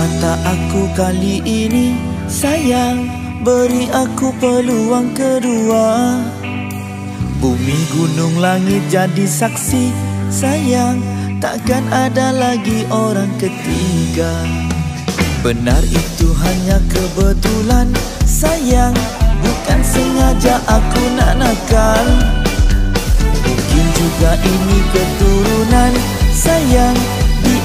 Mata aku kali ini. Sayang Beri aku peluang kedua. Bumi gunung langit jadi saksi. Sayang Takkan ada lagi orang ketiga. Benar itu hanya kebetulan. Sayang Bukan sengaja aku nak nakal. Mungkin juga ini keturunan. Sayang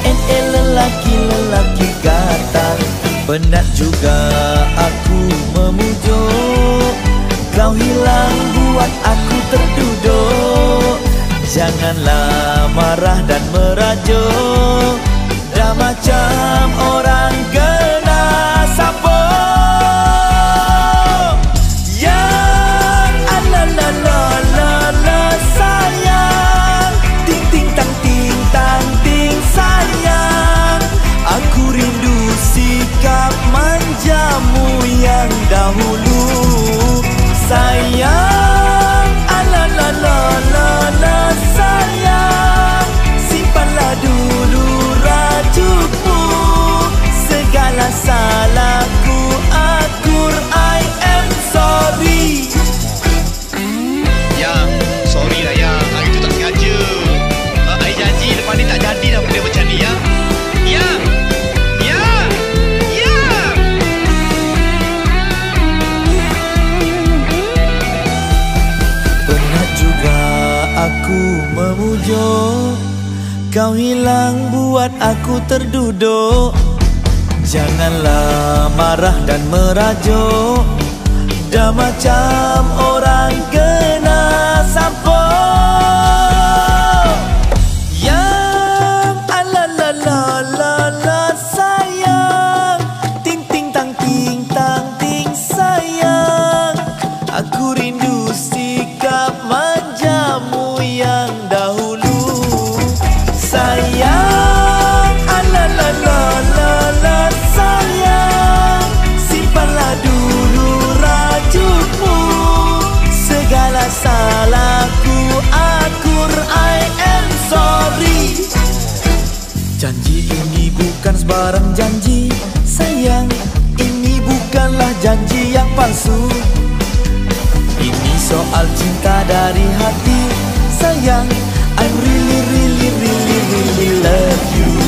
DNA lelaki-lelaki gatal. Penat juga aku memujuk Kau hilang buat aku terduduk. Janganlah marah dan merajuk Penat juga aku memujuk Kau hilang buat aku terduduk. Janganlah marah dan merajuk. Dah macam orang kena sampo sebarang janji. Sayang, ini bukanlah janji yang palsu. Ini soal cinta dari hati. Sayang, I'm really, really, really, really love